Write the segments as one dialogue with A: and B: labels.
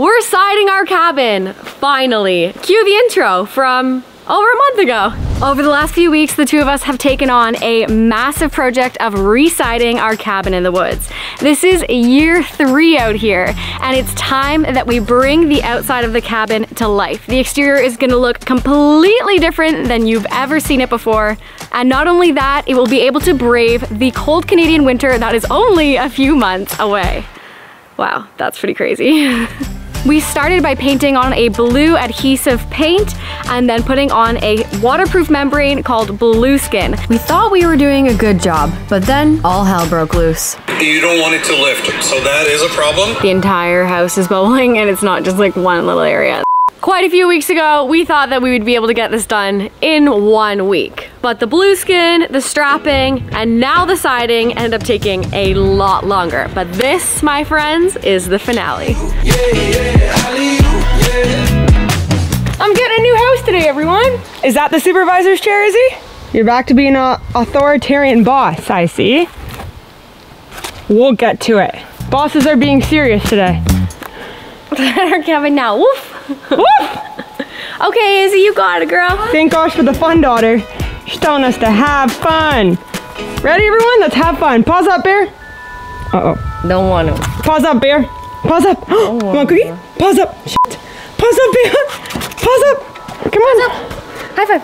A: We're siding our cabin, finally. Cue the intro from over a month ago. Over the last few weeks, the two of us have taken on a massive project of residing our cabin in the woods. This is year three out here, and it's time that we bring the outside of the cabin to life. The exterior is gonna look completely different than you've ever seen it before. And not only that, it will be able to brave the cold Canadian winter that is only a few months away. Wow, that's pretty crazy. We started by painting on a blue adhesive paint and then putting on a waterproof membrane called Blueskin. We thought we were doing a good job, but then all hell broke loose.
B: You don't want it to lift, so that is a problem.
A: The entire house is bubbling and it's not just like one little area. Quite a few weeks ago, we thought that we would be able to get this done in one week. But the Blueskin, the strapping, and now the siding ended up taking a lot longer. But this, my friends, is the finale.
C: I'm getting a new house today, everyone. Is that the supervisor's chair, he? You're back to being an authoritarian boss, I see. We'll get to it. Bosses are being serious today.
A: Cabin now. Woof.
C: Woof!
A: Okay, Izzy, you got it, girl.
C: Thank gosh for the fun daughter. She's telling us to have fun. Ready, everyone? Let's have fun. Pause up, Bear. Uh-oh.
A: Don't want to.
C: Pause up, Bear. Pause up. you want cookie? Pause up. Shit. Pause up, Bear. Pause up. Come on. up.
A: High five.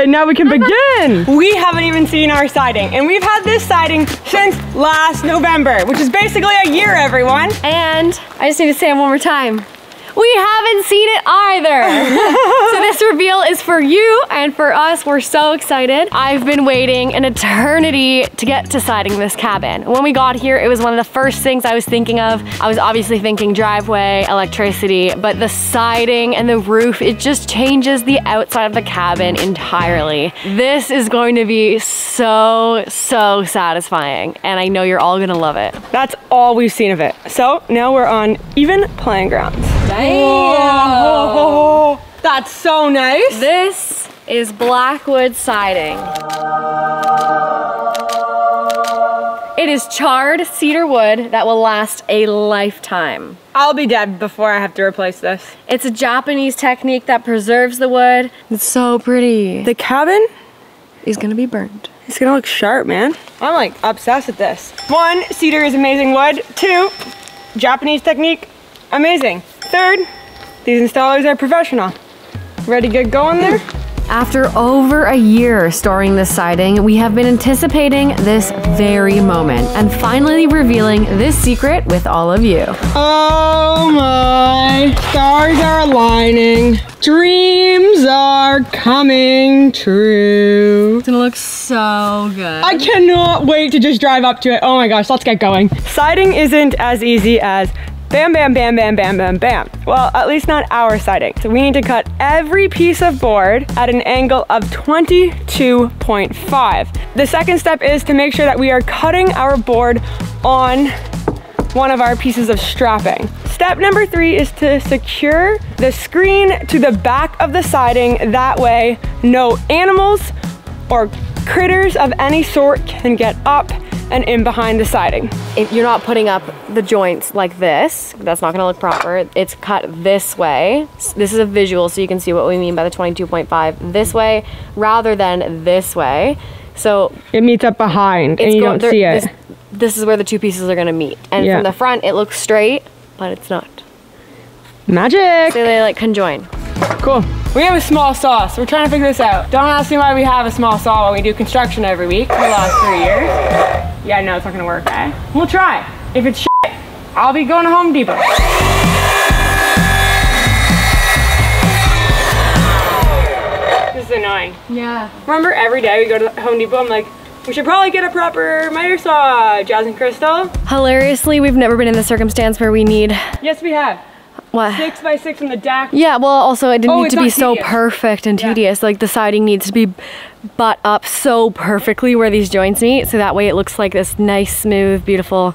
C: Yay! Now we can begin. We haven't even seen our siding, and we've had this siding since last November, which is basically a year, everyone.
A: And I just need to say it one more time. We haven't seen it either. so this reveal is for you and for us. We're so excited. I've been waiting an eternity to get to siding this cabin. When we got here, it was one of the first things I was thinking of. I was obviously thinking driveway, electricity, but the siding and the roof, it just changes the outside of the cabin entirely. This is going to be so, so satisfying. And I know you're all gonna love it.
C: That's all we've seen of it. So now we're on even playing grounds. Whoa, that's so nice.
A: This is Blackwood siding. It is charred cedar wood that will last a lifetime.
C: I'll be dead before I have to replace this.
A: It's a Japanese technique that preserves the wood. It's so pretty.
C: The cabin
A: is gonna be burned.
C: It's gonna look sharp, man. I'm like obsessed with this. One, cedar is amazing wood. Two, Japanese technique, amazing. Third, these installers are professional. Ready to get going there?
A: After over a year storing this siding, we have been anticipating this very moment and finally revealing this secret with all of you.
C: Oh my, stars are aligning. Dreams are coming true.
A: It's gonna look so good.
C: I cannot wait to just drive up to it. Oh my gosh, let's get going. Siding isn't as easy as Bam, bam, bam, bam, bam, bam, bam. Well, at least not our siding. So we need to cut every piece of board at an angle of 22.5. The second step is to make sure that we are cutting our board on one of our pieces of strapping. Step number three is to secure the screen to the back of the siding. That way, no animals or critters of any sort can get up and in behind the siding.
A: If you're not putting up the joints like this, that's not gonna look proper. It's cut this way. This is a visual so you can see what we mean by the 22.5 this way rather than this way. So
C: it meets up behind and you don't see it.
A: This, this, is where the two pieces are gonna meet. And yeah. from the front, it looks straight, but it's not.
C: Magic.
A: So they like conjoin.
C: Cool. We have a small saw, so we're trying to figure this out. Don't ask me why we have a small saw when we do construction every week for the last three years. Yeah, no, it's not gonna work, eh? We'll try. If it's shit, I'll be going to Home Depot. This is annoying.
A: Yeah.
C: Remember every day we go to Home Depot, I'm like, we should probably get a proper miter saw, and Crystal.
A: Hilariously, we've never been in the circumstance where we need...
C: Yes, we have.
A: What?
C: Six by six on the deck.
A: Yeah, well, also it didn't oh, need to be so perfect and tedious. Like the siding needs to be butt up so perfectly where these joints meet, so that way it looks like this nice, smooth, beautiful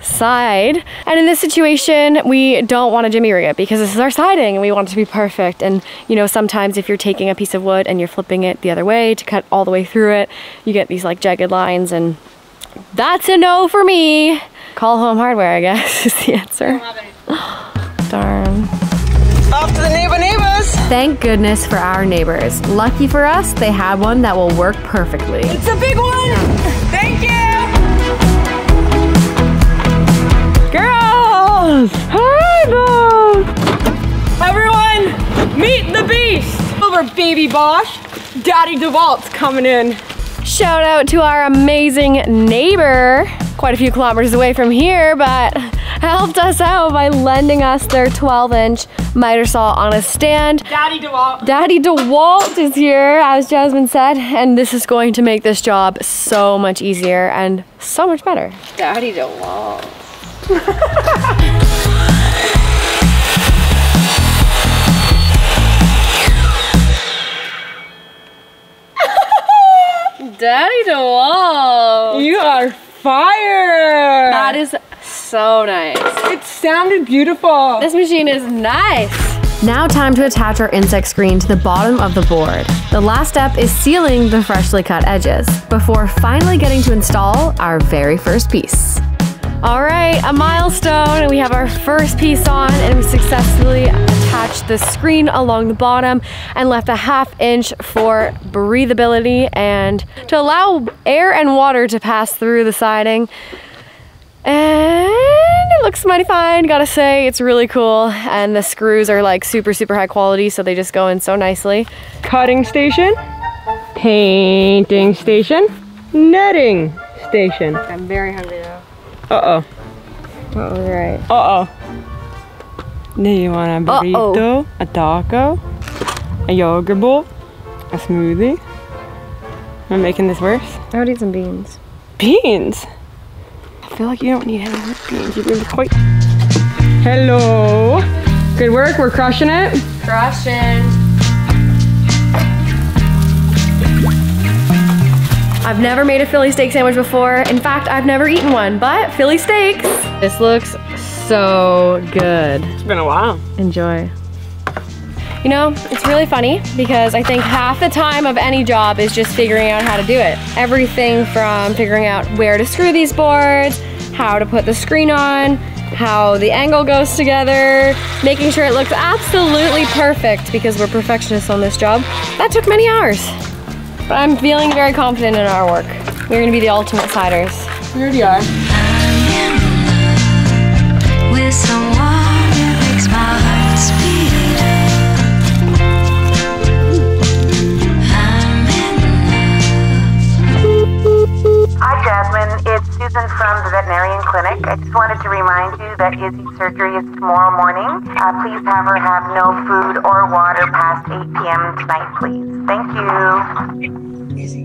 A: side. And in this situation, we don't want to jimmy rig it because this is our siding and we want it to be perfect. And you know, sometimes if you're taking a piece of wood and you're flipping it the other way to cut all the way through it, you get these like jagged lines and that's a no for me. Call home hardware, I guess, is the answer. Darn.
C: Off to the neighbor neighbors.
A: Thank goodness for our neighbors. Lucky for us, they had one that will work perfectly.
C: It's a big one. Thank you. Girls. Hi, Bob. Everyone, meet the beast. Over baby Bosch. Daddy DeWalt's coming in.
A: Shout out to our amazing neighbor, quite a few kilometers away from here, but helped us out by lending us their 12 inch miter saw on a stand.
C: Daddy DeWalt.
A: Daddy DeWalt is here, as Jasmine said, and this is going to make this job so much easier and so much better. Daddy DeWalt. Daddy DeWalt.
C: You are fire.
A: That is so nice.
C: It sounded beautiful.
A: This machine is nice. Now time to attach our insect screen to the bottom of the board. The last step is sealing the freshly cut edges before finally getting to install our very first piece. All right, a milestone. We have our first piece on and we successfully attached the screen along the bottom and left a half inch for breathability and to allow air and water to pass through the siding. And it looks mighty fine, gotta say, it's really cool. And the screws are like super, super high quality, so they just go in so nicely.
C: Cutting station. Painting station. Netting station.
A: I'm very hungry though.
C: Uh-oh.
A: Was right?
C: Uh-oh. Do you want a burrito, a taco, a yogurt bowl, a smoothie? Am I making this worse?
A: I would eat some beans.
C: Beans? I feel like you don't need any more beans. You're really quite... Hello. Good work. We're crushing it.
A: Crushing. I've never made a Philly steak sandwich before. In fact, I've never eaten one, but Philly steaks. This looks so good.
C: It's been a while.
A: Enjoy. You know, it's really funny because I think half the time of any job is just figuring out how to do it. Everything from figuring out where to screw these boards, how to put the screen on, how the angle goes together, making sure it looks absolutely perfect because we're perfectionists on this job. That took many hours. But I'm feeling very confident in our work. We're gonna be the ultimate siders.
C: We already are.
D: From the veterinarian clinic. I just wanted to remind you that Izzy's surgery is tomorrow morning. Uh, please have her have no food or water past 8 p.m. tonight, please. Thank you. Izzy.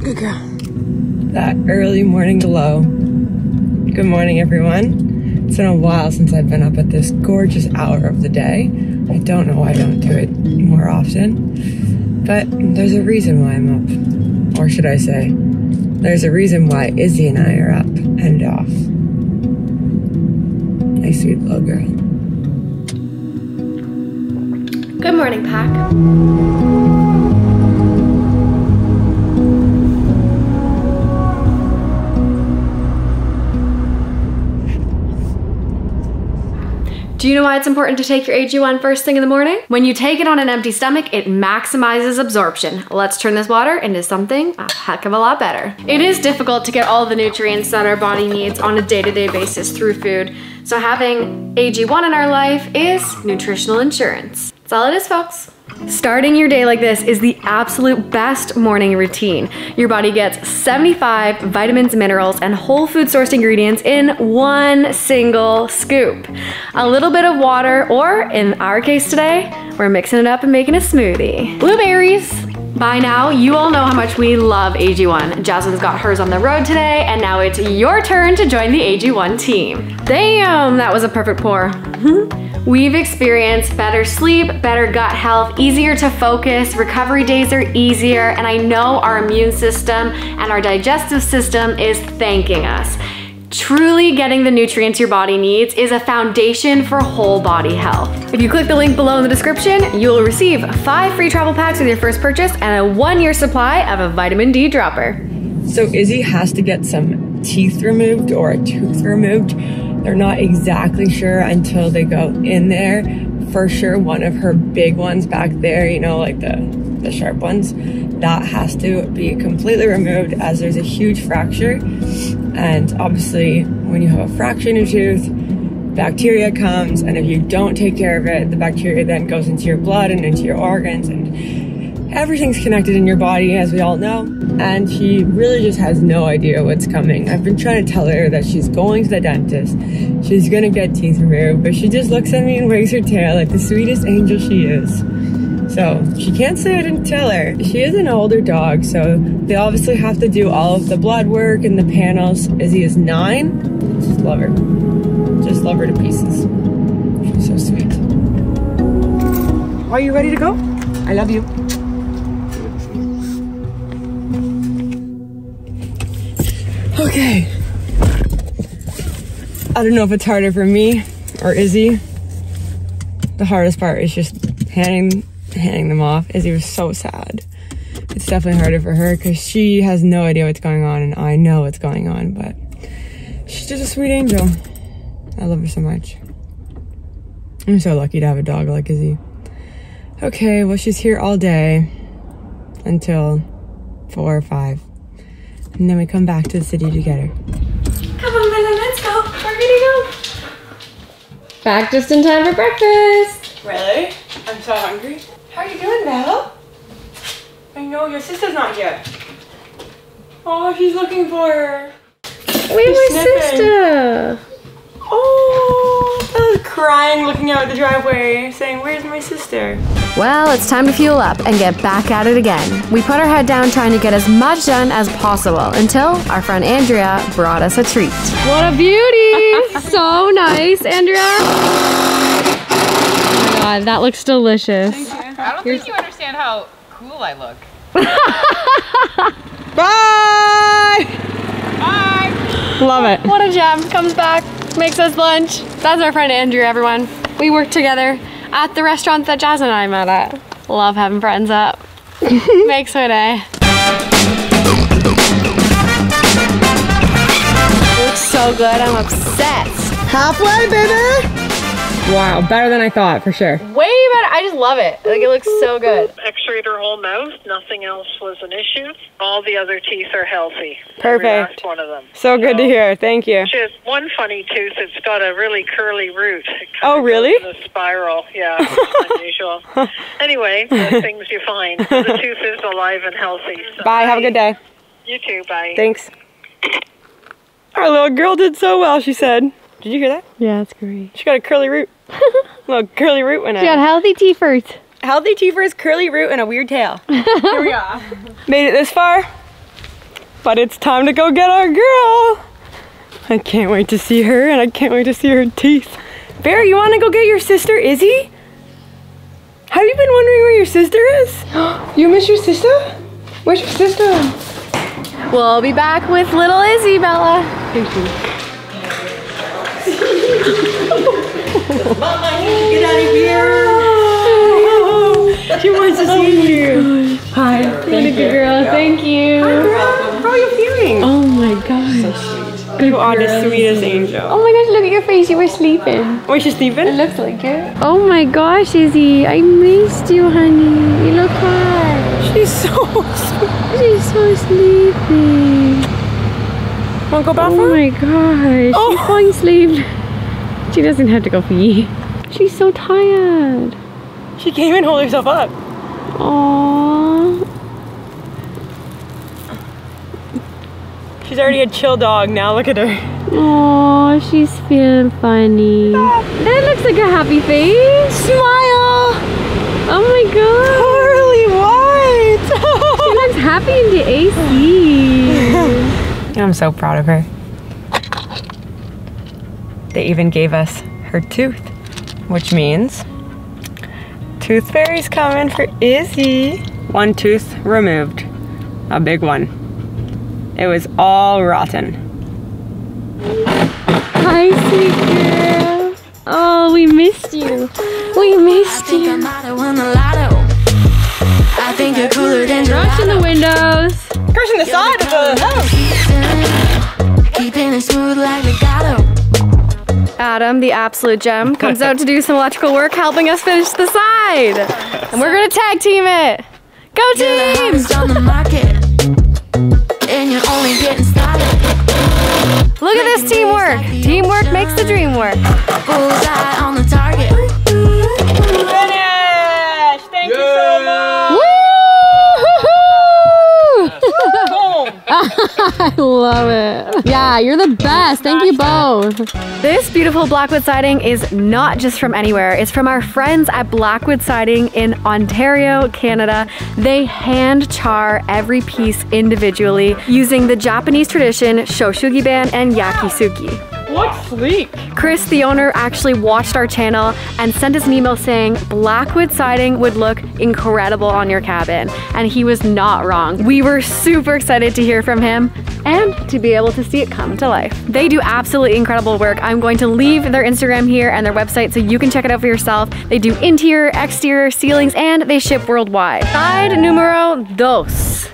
C: Good girl. That early morning glow. Good morning, everyone. It's been a while since I've been up at this gorgeous hour of the day. I don't know why I don't do it more often, but there's a reason why I'm up. Or should I say, there's a reason why Izzy and I are up and off. Nice sweet little girl.
A: Good morning, Pack. Do you know why it's important to take your AG1 first thing in the morning? When you take it on an empty stomach, it maximizes absorption. Let's turn this water into something a heck of a lot better. It is difficult to get all the nutrients that our body needs on a day-to-day basis through food. So having AG1 in our life is nutritional insurance. That's all it is, folks. Starting your day like this is the absolute best morning routine. Your body gets 75 vitamins, minerals, and whole food sourced ingredients in one single scoop. A little bit of water, or in our case today, we're mixing it up and making a smoothie. Blueberries. By now, you all know how much we love AG1. Jasmine's got hers on the road today, and now it's your turn to join the AG1 team. Damn, that was a perfect pour. We've experienced better sleep, better gut health, easier to focus, recovery days are easier, and I know our immune system and our digestive system is thanking us. Truly getting the nutrients your body needs is a foundation for whole body health. If you click the link below in the description, you will receive five free travel packs with your first purchase and a one year supply of a vitamin D dropper.
C: So Izzy has to get some teeth removed or a tooth removed. They're not exactly sure until they go in there. For sure, one of her big ones back there, you know, like the, the sharp ones, that has to be completely removed as there's a huge fracture. And obviously, when you have a fracture in your tooth, bacteria comes, and if you don't take care of it, the bacteria then goes into your blood and into your organs, and everything's connected in your body, as we all know. And she really just has no idea what's coming. I've been trying to tell her that she's going to the dentist, she's gonna get teeth removed, but she just looks at me and wags her tail like the sweetest angel she is. So she can't say I didn't tell her. She is an older dog, so they obviously have to do all of the blood work and the panels. Izzy is nine. Just love her. Just love her to pieces. She's so sweet. Are you ready to go? I love you. Okay. I don't know if it's harder for me or Izzy. The hardest part is just handing handing them off. Izzy was so sad. It's definitely harder for her because she has no idea what's going on and I know what's going on, but she's just a sweet angel. I love her so much. I'm so lucky to have a dog like Izzy. Okay, well, she's here all day until four or five. And then we come back to the city together.
A: Come on, Bella, let's go. We're gonna go. Back just in time for breakfast.
C: Really? I'm so hungry. How are you doing, Belle? I know your sister's not here. Oh, she's looking for her.
A: Where's my
C: sniffing.
A: sister?
C: Oh, Bella's crying, looking out the driveway, saying, "Where's my sister?"
A: Well, it's time to fuel up and get back at it again. We put our head down trying to get as much done as possible until our friend Andrea brought us a treat. What a beauty! so nice, Andrea. Oh my god, that looks delicious.
E: I don't think you understand how cool I look.
C: Bye.
E: Bye!
C: Love it.
A: What a gem. Comes back, makes us lunch. That's our friend Andrew, everyone. We work together at the restaurant that Jazz and I met at. Love having friends up. makes my day. Looks so good. I'm obsessed.
C: Halfway, baby. Wow, better than I thought for sure.
A: Way better. I just love it. Like it looks so good.
F: x-rayed her whole mouth. Nothing else was an issue. All the other teeth are healthy. Every
C: Perfect.
F: last one of them.
C: So good to hear. Thank you.
F: She has one funny tooth. It's got a really curly root. It
C: Oh, really?
F: goes in a spiral. Yeah, unusual. anyway, the things you find. The tooth is alive and healthy. So
C: Bye. Have a good day.
F: You too. Bye.
C: Thanks. Our little girl did so well, she said. Did you hear that?
A: Yeah, it's great.
C: She got a curly root. little curly root went
A: She got healthy teeth first.
C: Healthy teethers, curly root, and a weird tail. Here we are. Made it this far, but it's time to go get our girl. I can't wait to see her, and I can't wait to see her teeth. Bear, you want to go get your sister, Izzy? Have you been wondering where your sister is? you miss your sister? Where's your sister?
A: We'll be back with little Izzy, Bella.
C: Get out of here! she wants to see you. Hi.
A: What a good girl. Thank you.
C: Girl, how are you feeling?
A: Oh my gosh.
C: you are the sweetest angel.
A: Oh my gosh, look at your face. You were sleeping.
C: Wait, she's sleeping?
A: It looks like it. Oh my gosh, Izzy. I missed you, honey. You look hot.
C: She's so sweet.
A: She's so sleepy.
C: Want to go
A: Oh my gosh.
C: Oh.
A: She's falling asleep. She doesn't have to go pee. She's so tired.
C: She can't even hold herself up.
A: Aww.
C: She's already a chill dog now. Look at her.
A: Aww, she's feeling funny. That looks like a happy face.
C: Smile.
A: Oh my god.
C: Pearly
A: She looks happy in the AC.
C: I'm so proud of her. They even gave us her tooth, which means tooth fairy's coming for Izzy. One tooth removed, a big one. It was all rotten.
A: Hi, sweet girl. Oh, we missed you. We missed you.
G: might the. I think you're cooler than
A: Brush in the windows.
C: Crushing the side of the house.
G: Keeping it smooth like legato.
A: Adam, the absolute gem, comes out to do some electrical work, helping us finish the side. And we're gonna tag team it. Go team!
G: hottest on the market. And you're only getting started.
A: Look at this teamwork. Teamwork makes the dream work. I love it. Yeah, you're the best. Thank you both. This beautiful Blackwood siding is not just from anywhere. It's from our friends at Blackwood Siding in Ontario, Canada. They hand char every piece individually using the Japanese tradition Shou Sugi Ban and Yakisugi.
C: Looks sleek.
A: Chris, the owner, actually watched our channel and sent us an email saying Blackwood siding would look incredible on your cabin. And he was not wrong. We were super excited to hear from him and to be able to see it come to life. They do absolutely incredible work. I'm going to leave their Instagram here and their website so you can check it out for yourself. They do interior, exterior, ceilings, and they ship worldwide. Side numero dos.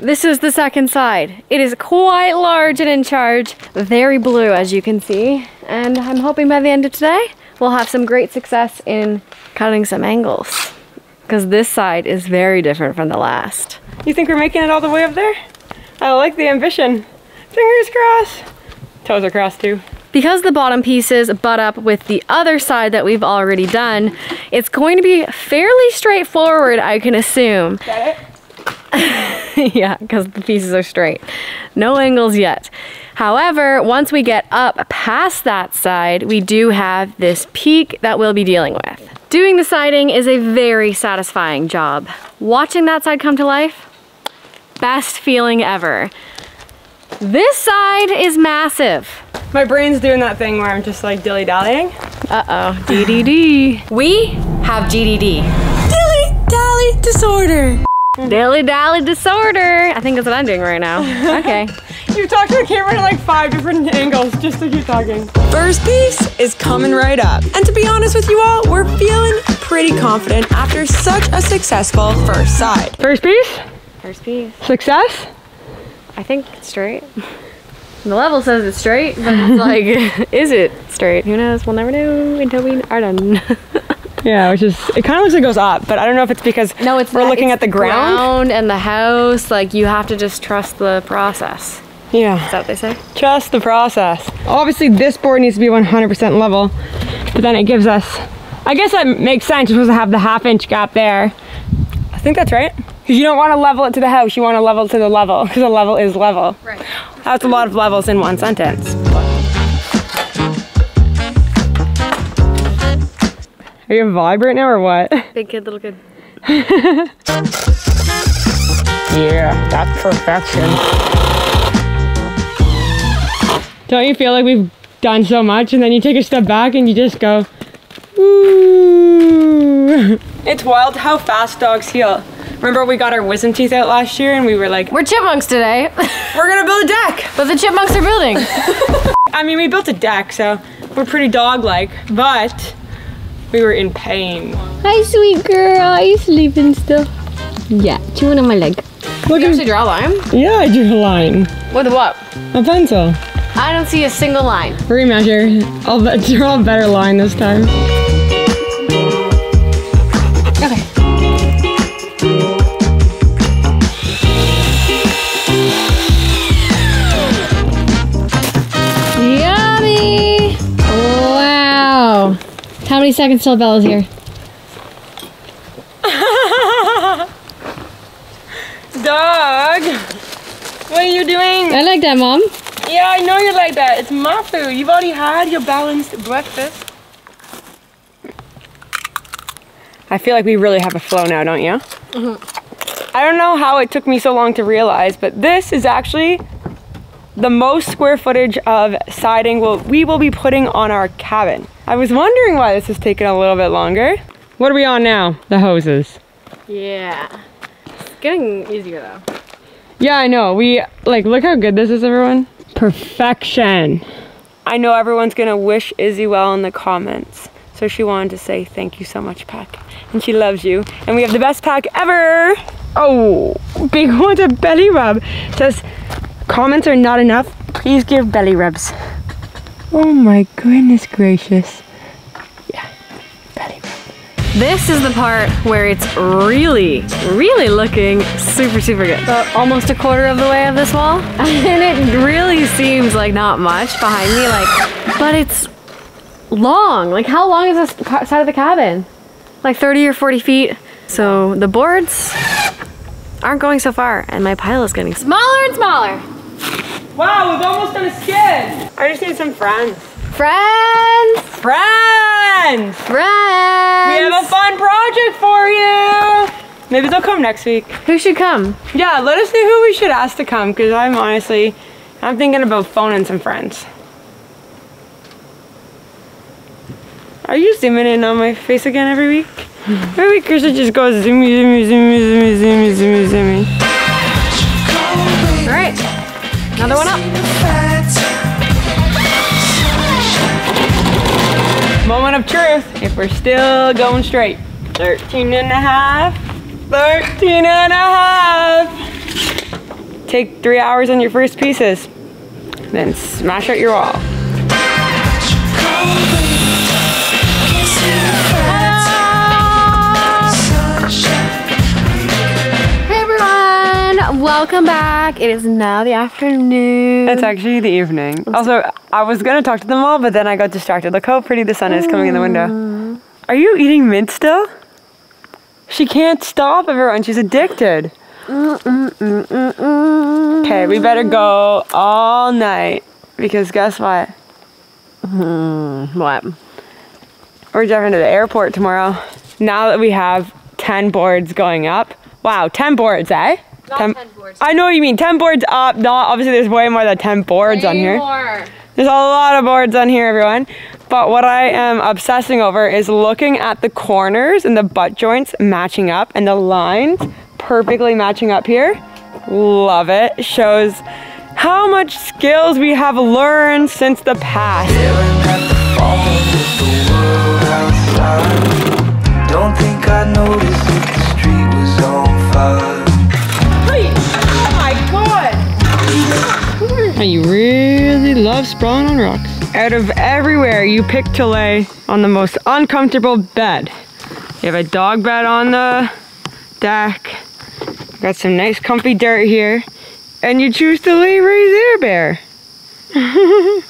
A: This is the second side. It is quite large and in charge, very blue as you can see. And I'm hoping by the end of today, we'll have some great success in cutting some angles. Because this side is very different from the last.
C: You think we're making it all the way up there? I like the ambition. Fingers crossed. Toes are crossed too.
A: Because the bottom pieces butt up with the other side that we've already done, it's going to be fairly straightforward, I can assume.
C: Got it?
A: yeah, because the pieces are straight. No angles yet. However, once we get up past that side, we do have this peak that we'll be dealing with. Doing the siding is a very satisfying job. Watching that side come to life, best feeling ever. This side is massive.
C: My brain's doing that thing where I'm just like dilly dallying.
A: Uh-oh, DDD. We have GDD.
C: Dilly dally disorder. Mm.
A: Dilly dally disorder. I think that's what I'm doing right now. Okay.
C: You talked to the camera at like five different angles just to keep talking.
H: First piece is coming right up. And to be honest with you all, we're feeling pretty confident after such a successful first side.
C: First piece,
A: First piece.
C: success.
A: I think it's straight. The level says it's straight, but it's like, is it straight? Who knows? We'll never know until we are done.
C: Yeah, which is, it kind of looks like it goes up, but I don't know if it's because
A: no, it's
C: we're
A: not-
C: looking
A: it's
C: at the ground.
A: and the house. Like you have to just trust the process.
C: Yeah.
A: Is that what they say?
C: trust the process. Obviously this board needs to be 100% level, but then it gives us, I guess that makes sense. You're supposed to have the half inch gap there. I think that's right. Because you don't want to level it to the house, you want to level it to the level, because the level is level.
A: Right.
C: That's a lot of levels in one sentence. Are you vibrant now or what?
A: Big kid, little kid.
C: Yeah, that's perfection. Don't you feel like we've done so much and then you take a step back and you just go, ooh. It's wild how fast dogs heal. Remember we got our wisdom teeth out last year and we were like,
A: We're chipmunks today,
C: we're gonna build a deck.
A: but the chipmunks are building.
C: I mean, we built a deck, so we're pretty dog-like, but we were in pain.
A: Hi, sweet girl. Are you sleeping still? Yeah, chewing on my leg.
C: Look
A: You actually draw a line?
C: yeah, I drew a line.
A: With what?
C: A pencil.
A: I don't see a single line.
C: Remeasure. I'll draw a better line this time.
A: 20 seconds till Bella's here.
C: Dog! What are you doing?
A: I like that, Mom.
C: Yeah, I know you like that. It's my food. You've already had your balanced breakfast. I feel like we really have a flow now, don't you? Mm -hmm. I don't know how it took me so long to realize, but this is actually the most square footage of siding we'll, we will be putting on our cabin. I was wondering why this is taking a little bit longer. What are we on now? The hoses.
A: Yeah. It's getting easier though.
C: Yeah, I know. We, like, look how good this is, everyone. Perfection. I know everyone's gonna wish Izzy well in the comments. So she wanted to say thank you so much, Pack. And she loves you. And we have the best pack ever. Oh, big one to belly rub. Says, comments are not enough. Please give belly rubs. Oh my goodness gracious. Yeah, belly rub.
A: This is the part where it's really, really looking super, super good. About almost a quarter of the way of this wall. And it really seems like not much behind me, like, but it's long. Like how long is this side of the cabin? Like 30 or 40 feet. So the boards aren't going so far and my pile is getting smaller and smaller.
C: Wow, we've almost done a skid. I just need some friends.
A: Friends,
C: Friends!
A: friends.
C: We have a fun project for you. Maybe they'll come next week.
A: Who should come?
C: Yeah, let us know who we should ask to come because I'm honestly, I'm thinking about phoning some friends. Are you zooming in on my face again every week? Every week, Krista just goes zoomy, zoomy, zoomy, zoomy, zoomy, zoomy, zoomy.
A: Another one up.
C: Moment of truth, if we're still going straight. 13 and a half, 13 and a half. Take three hours on your first pieces, then smash out your wall.
A: Welcome back. It is now the afternoon.
C: It's actually the evening. Also, I was gonna talk to them all, but then I got distracted. Look how pretty the sun is coming in the window. Are you eating mint still? She can't stop, everyone. She's addicted. Okay, we better go all night because guess what?
A: what?
C: We're driving to the airport tomorrow. Now that we have 10 boards going up. Wow, 10 boards, eh?
A: Not
C: 10
A: 10 boards.
C: I know what you mean. 10 boards up. Not obviously there's way more than 10 boards on here.
A: More.
C: There's a lot of boards on here, everyone. But what I am obsessing over is looking at the corners and the butt joints matching up and the lines perfectly matching up here. Love it. Shows how much skills we have learned since the past.
I: Don't think I noticed if the street was on fire.
C: My god! You really love sprawling on rocks. Out of everywhere, you pick to lay on the most uncomfortable bed. You have a dog bed on the deck. Got some nice comfy dirt here. And you choose to lay right there, Bear.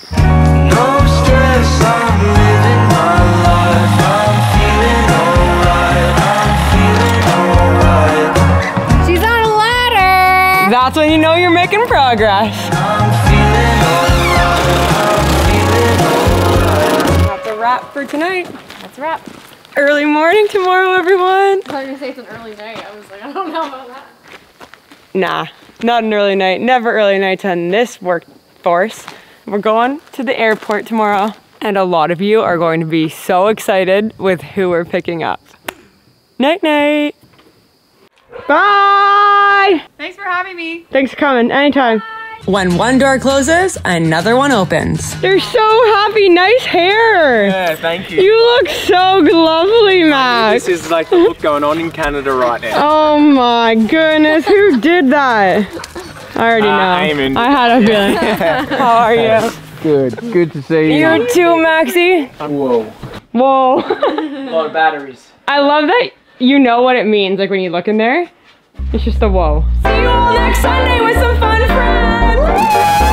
I: No stress, I'm living my life. I'm feeling alright. I'm feeling alright.
A: She's on a ladder.
C: That's when you know you're making progress. Wrap for tonight.
A: That's a wrap.
C: Early morning tomorrow, everyone.
A: I thought you were gonna say it's an early night. I was like, I don't know about that.
C: Nah, not an early night. Never early nights on this workforce. We're going to the airport tomorrow, and a lot of you are going to be so excited with who we're picking up. Night night. Bye.
E: Thanks for having me.
C: Thanks for coming. Anytime.
H: When one door closes, another one opens.
C: You're so happy. Nice hair.
J: Yeah, thank you.
C: You look so lovely, Max.
J: This is like the look going on in Canada right now.
C: Oh my goodness, who did that? I already
J: Uh,
C: know.
J: Eamon.
C: I had a feeling. How are you?
J: Good, good to see
C: You You too, Maxie.
J: Whoa,
C: Whoa.
J: a lot of batteries.
C: I love that you know what it means, like when you look in there. It's just a whoa. See you all next Sunday with some fun Thank you.